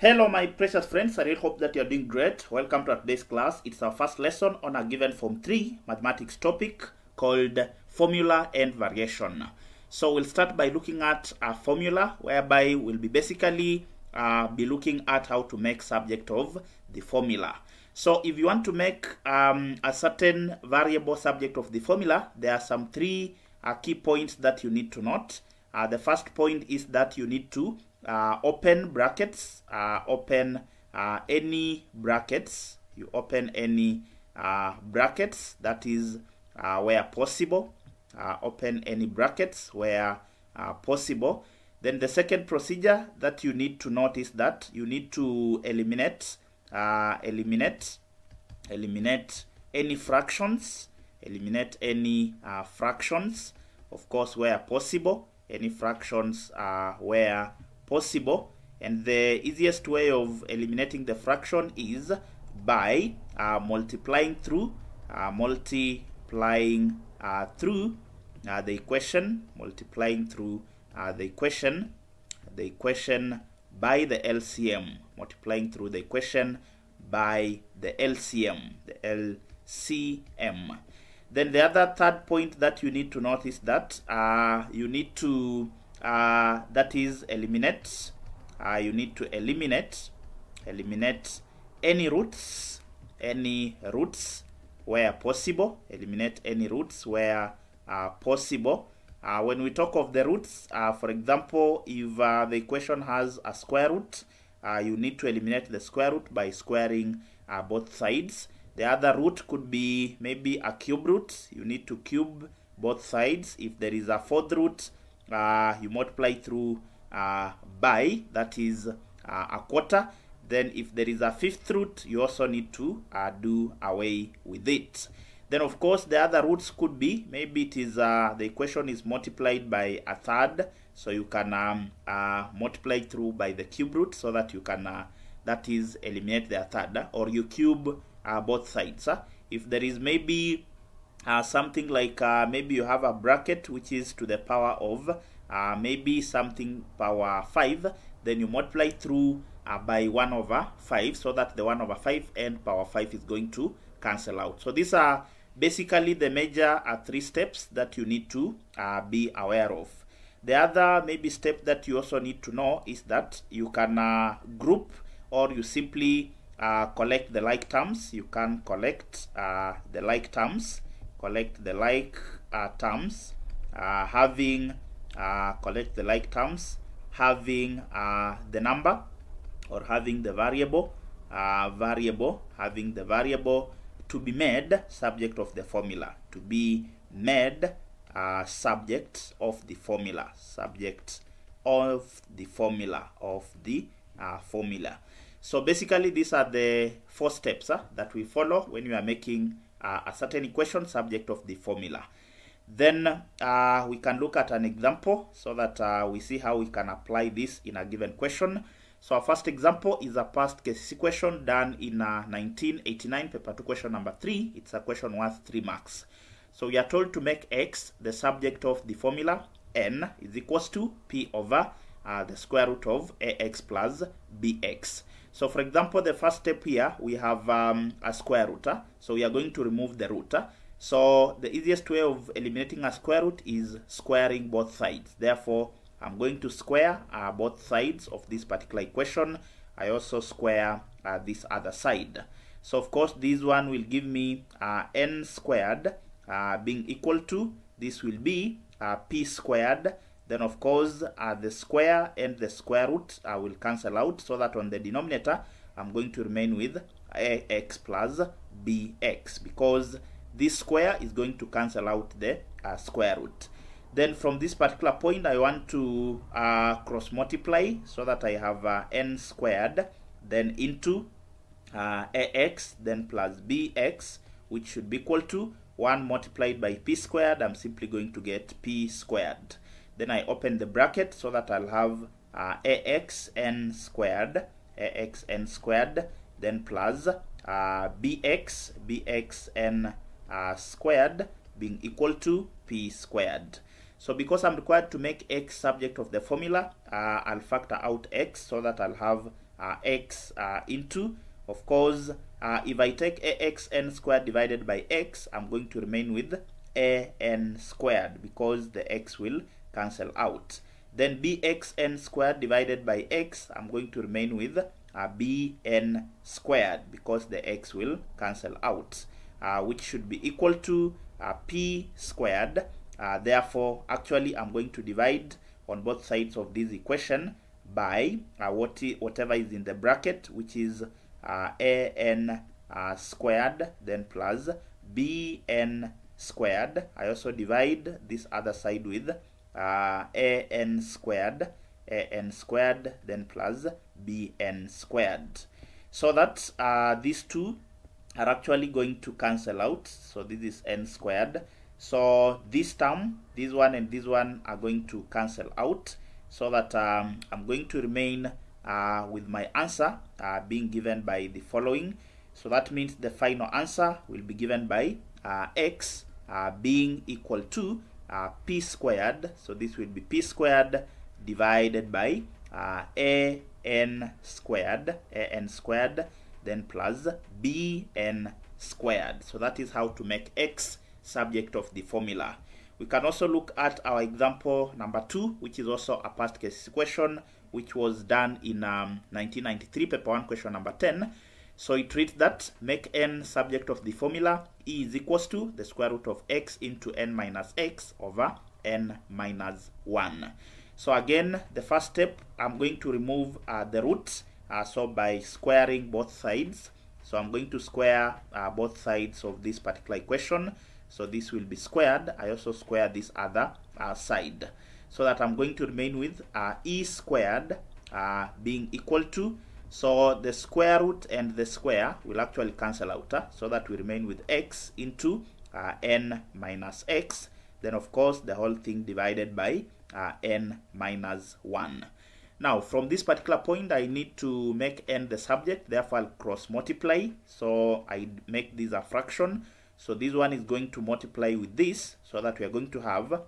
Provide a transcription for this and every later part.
Hello, my precious friends. I really hope that you're doing great. Welcome to today's class. It's our first lesson on a given Form 3 mathematics topic called formula and variation. So we'll start by looking at a formula whereby we'll be basically uh, be looking at how to make subject of the formula. So if you want to make um, a certain variable subject of the formula, there are some three uh, key points that you need to note. Uh, the first point is that you need to uh, open brackets, uh, open uh, any brackets, you open any uh, brackets, that is uh, where possible, uh, open any brackets where possible. Then the second procedure that you need to notice that you need to eliminate, eliminate, eliminate any fractions, eliminate any fractions, of course where possible, any fractions where possible and the easiest way of eliminating the fraction is by uh, multiplying through uh, multiplying uh, through uh, the equation multiplying through uh, the equation the equation by the LCM multiplying through the equation by the LCM the LCM then the other third point that you need to notice that uh, you need to uh, that is eliminate. Uh, you need to eliminate eliminate any roots any roots where possible. Eliminate any roots where uh, possible. Uh, when we talk of the roots uh, for example if uh, the equation has a square root uh, you need to eliminate the square root by squaring uh, both sides. The other root could be maybe a cube root. You need to cube both sides. If there is a fourth root uh, you multiply through uh, by that is uh, a quarter. Then if there is a fifth root you also need to uh, do away with it. Then of course the other roots could be maybe it is uh, the equation is multiplied by a third. So you can um, multiply through by the cube root so that you can that is eliminate the third. Or you cube both sides. If there is maybe uh, something like uh, maybe you have a bracket which is to the power of uh, maybe something power 5 then you multiply through uh, by 1 over 5 so that the 1 over 5 and power 5 is going to cancel out. So these are basically the major uh, three steps that you need to uh, be aware of. The other maybe step that you also need to know is that you can group or you simply collect the like terms. You can collect the like terms collect the like uh, terms uh, having uh, collect the like terms having uh, the number or having the variable uh, variable having the variable to be made subject of the formula. To be made uh, subject of the formula subject of the formula of the formula. So basically these are the four steps that we follow when we are making uh, a certain equation subject of the formula. Then uh, we can look at an example so that uh, we see how we can apply this in a given question. So our first example is a past case equation done in uh, 1989 paper 2 question number 3 it's a question worth 3 marks. So we are told to make x the subject of the formula n is equals to p over uh, the square root of ax plus bx so for example, the first step here, we have um, a square root. Uh, so we are going to remove the root. Uh. So the easiest way of eliminating a square root is squaring both sides. Therefore, I'm going to square uh, both sides of this particular equation. I also square uh, this other side. So of course, this one will give me uh, n squared uh, being equal to, this will be p squared then of course uh, the square and the square root uh, will cancel out so that on the denominator I'm going to remain with ax plus bx because this square is going to cancel out the uh, square root. Then from this particular point I want to uh, cross multiply so that I have uh, n squared then into uh, ax then plus bx which should be equal to 1 multiplied by p squared. I'm simply going to get p squared then I open the bracket so that I'll have uh, ax n squared ax n squared then plus uh, bx bx n uh, squared being equal to p squared. So because I'm required to make x subject of the formula uh, I'll factor out x so that I'll have uh, x uh, into. Of course uh, if I take axn squared divided by x I'm going to remain with an squared because the x will cancel out. Then bxn squared divided by x I'm going to remain with uh, bn squared because the x will cancel out uh, which should be equal to uh, p squared. Uh, therefore actually I'm going to divide on both sides of this equation by uh, what whatever is in the bracket which is uh, an squared then plus bn squared. I also divide this other side with an squared an squared then plus bn squared. So that uh, these two are actually going to cancel out. So this is n squared. So this term this one and this one are going to cancel out. So that um, I'm going to remain uh, with my answer uh, being given by the following. So that means the final answer will be given by uh, x uh, being equal to uh, p squared so this will be p squared divided by uh, a n squared a n squared then plus b n squared. So that is how to make x subject of the formula. We can also look at our example number two which is also a past case question which was done in um, 1993 paper 1 question number 10 so it reads that make n subject of the formula e is equals to the square root of x into n minus x over n minus 1 so again, the first step, I'm going to remove uh, the roots. Uh, so by squaring both sides, so I'm going to square uh, both sides of this particular equation. So this will be squared. I also square this other uh, side. So that I'm going to remain with uh, e squared uh, being equal to, so the square root and the square will actually cancel out. so that we remain with x into n minus x. Then of course the whole thing divided by uh, n minus 1. Now, from this particular point, I need to make n the subject, therefore I'll cross multiply. So I make this a fraction. So this one is going to multiply with this, so that we are going to have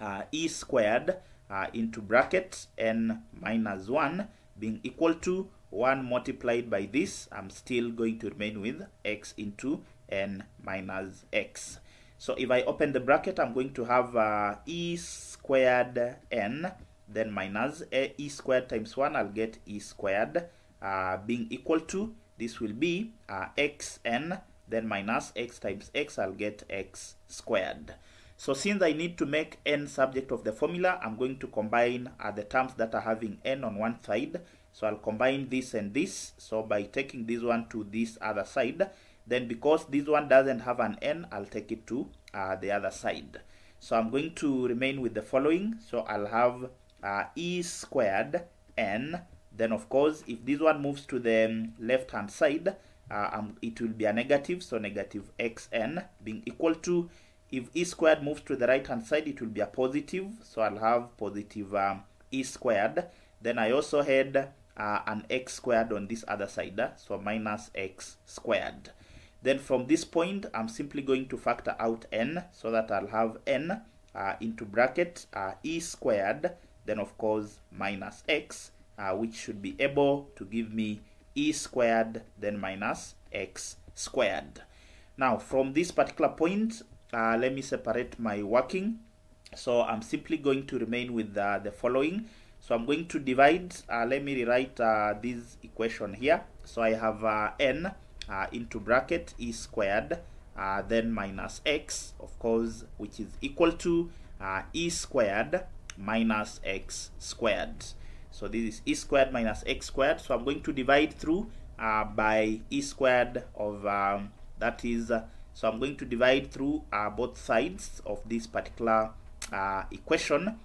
uh, e squared uh, into bracket n minus 1 being equal to 1 multiplied by this. I'm still going to remain with x into n minus x. So if I open the bracket, I'm going to have uh, e squared n, then minus e squared times 1, I'll get e squared uh, being equal to, this will be uh, xn, then minus x times x, I'll get x squared. So since I need to make n subject of the formula, I'm going to combine uh, the terms that are having n on one side. So I'll combine this and this. So by taking this one to this other side, then because this one doesn't have an n I'll take it to uh, the other side. So I'm going to remain with the following. So I'll have uh, e squared n. Then of course if this one moves to the um, left hand side uh, um, it will be a negative. So negative xn being equal to if e squared moves to the right hand side it will be a positive. So I'll have positive um, e squared. Then I also had uh, an x squared on this other side so minus x squared then from this point, I'm simply going to factor out n so that I'll have n uh, into bracket uh, e squared, then of course minus x, uh, which should be able to give me e squared, then minus x squared. Now from this particular point, uh, let me separate my working. So I'm simply going to remain with uh, the following. So I'm going to divide, uh, let me rewrite this equation here. So I have n uh, into bracket e squared uh, then minus x of course which is equal to uh, e squared minus x squared. So this is e squared minus x squared. So I'm going to divide through uh, by e squared of um, that is uh, so I'm going to divide through uh, both sides of this particular equation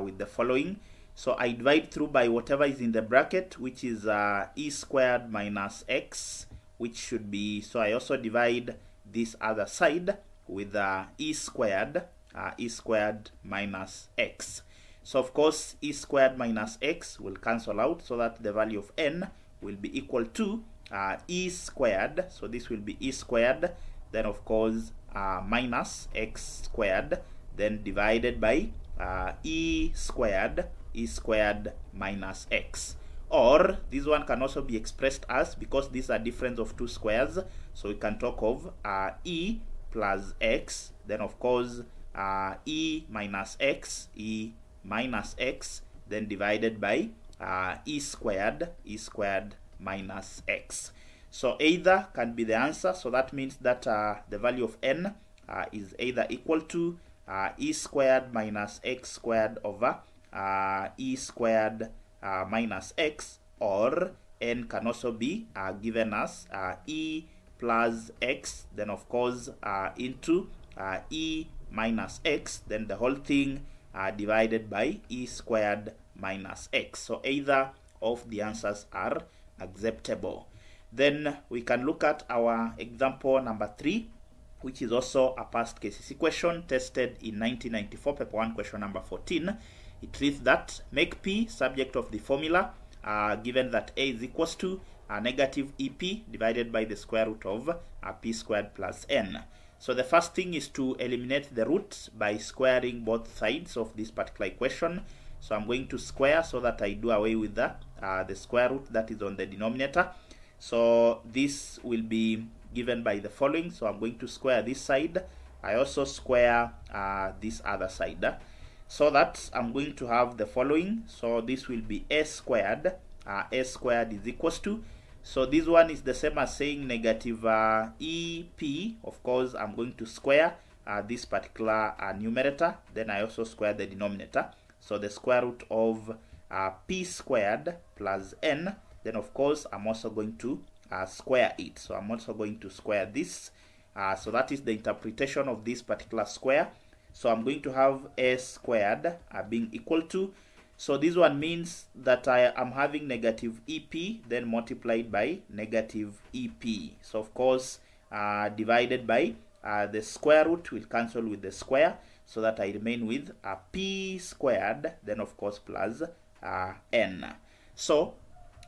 with the following so I divide through by whatever is in the bracket which is e squared minus x which should be, so I also divide this other side with uh, e squared, uh, e squared minus x. So of course, e squared minus x will cancel out so that the value of n will be equal to uh, e squared. So this will be e squared, then of course uh, minus x squared, then divided by uh, e squared, e squared minus x. or this one can also be expressed as because these are difference of two squares so we can talk of uh, e plus x. Then of course uh, e minus x e minus x then divided by uh, e squared e squared minus x. So either can be the answer. So that means that uh, the value of n uh, is either equal to uh, e squared minus x squared over uh, e squared uh, minus x or n can also be uh, given as uh, e plus x then of course uh, into uh, e minus x then the whole thing uh, divided by e squared minus x. So either of the answers are acceptable. Then we can look at our example number three which is also a past case. Question tested in 1994 paper 1 question number 14 it reads that make p subject of the formula uh, given that a is equals to a negative ep divided by the square root of uh, p squared plus n. So the first thing is to eliminate the roots by squaring both sides of this particular equation. So i'm going to square so that i do away with the uh, the square root that is on the denominator. So this will be given by the following. So i'm going to square this side. I also square uh, this other side so that i'm going to have the following. So this will be s squared uh, a squared is equals to so this one is the same as saying negative uh, ep of course i'm going to square uh, this particular uh, numerator. Then i also square the denominator. So the square root of uh, p squared plus n. Then of course i'm also going to uh, square it. So i'm also going to square this. So that is the interpretation of this particular square so i'm going to have a squared uh, being equal to so this one means that i am having negative ep then multiplied by negative ep so of course uh, divided by uh, the square root will cancel with the square so that i remain with a p squared then of course plus uh, n. So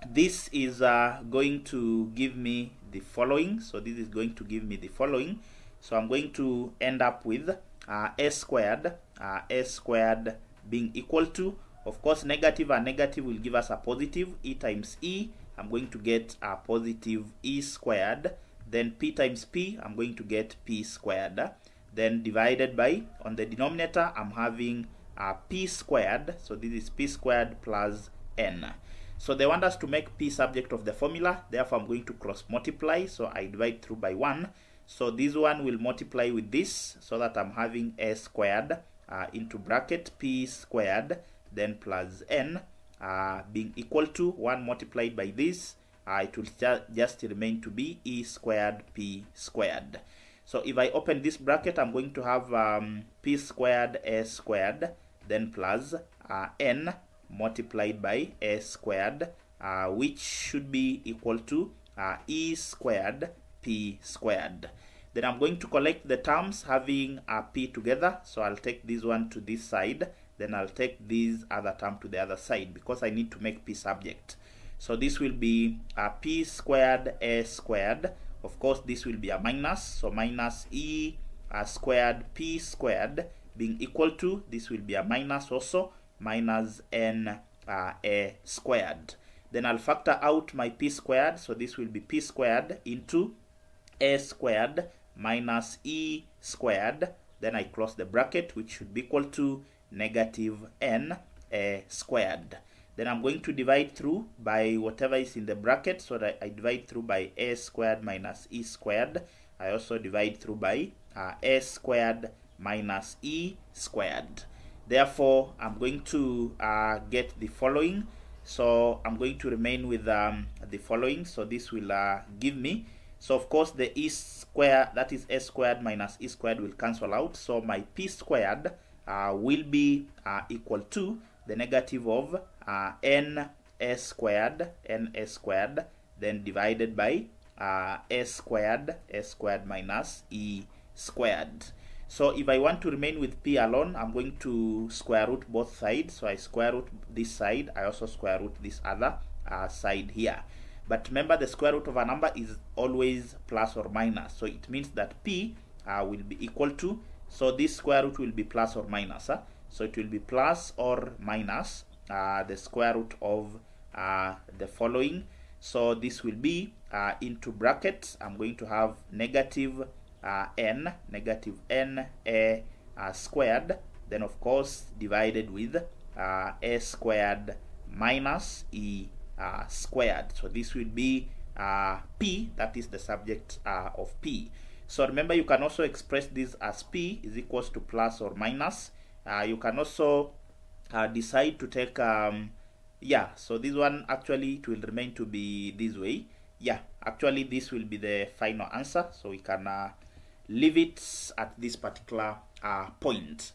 this is uh, going to give me the following so this is going to give me the following. So i'm going to end up with uh, a squared uh, a squared being equal to of course negative and negative will give us a positive e times e i'm going to get a positive e squared then p times p i'm going to get p squared then divided by on the denominator i'm having a p squared so this is p squared plus n so they want us to make p subject of the formula. Therefore, I'm going to cross multiply. So I divide through by 1. So this one will multiply with this so that I'm having a squared uh, into bracket p squared then plus n uh, being equal to 1 multiplied by this. Uh, it will just remain to be e squared p squared. So if I open this bracket, I'm going to have um, p squared a squared then plus uh, n multiplied by a squared uh, which should be equal to uh, e squared p squared. Then I'm going to collect the terms having a p together. So I'll take this one to this side. Then I'll take this other term to the other side because I need to make p subject. So this will be a p squared a squared. Of course this will be a minus. So minus e a squared p squared. Being equal to this will be a minus also. Minus n uh, a squared. Then I'll factor out my p squared, so this will be p squared into a squared minus e squared. Then I close the bracket, which should be equal to negative n a squared. Then I'm going to divide through by whatever is in the bracket, so that I divide through by a squared minus e squared. I also divide through by uh, a squared minus e squared therefore I'm going to uh, get the following so I'm going to remain with um, the following so this will uh, give me so of course the e square that is s squared minus e squared will cancel out so my p squared uh, will be uh, equal to the negative of uh, n s squared n s squared then divided by uh, s squared s squared minus e squared so if I want to remain with p alone, I'm going to square root both sides. So I square root this side. I also square root this other uh, side here. But remember the square root of a number is always plus or minus. So it means that p uh, will be equal to, so this square root will be plus or minus. Huh? So it will be plus or minus uh, the square root of uh, the following. So this will be uh, into brackets. I'm going to have negative uh, n, negative n a uh, squared. Then of course divided with uh, a squared minus e uh, squared. So this will be uh, p, that is the subject uh, of p. So remember you can also express this as p is equals to plus or minus. Uh, you can also uh, decide to take, um, yeah, so this one actually it will remain to be this way. Yeah, actually this will be the final answer. So we can uh, leave it at this particular point.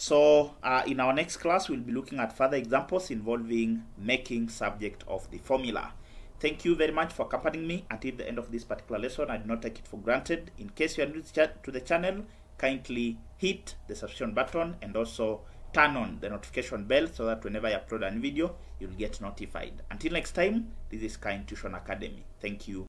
So uh, in our next class, we'll be looking at further examples involving making subject of the formula. Thank you very much for accompanying me until the end of this particular lesson. I do not take it for granted. In case you are new to the channel, kindly hit the subscription button and also turn on the notification bell so that whenever I upload a new video, you'll get notified. Until next time, this is Kind Tuition Academy. Thank you.